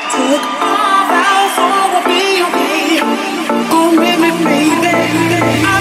Take my vows. I will be okay. Come with me, baby.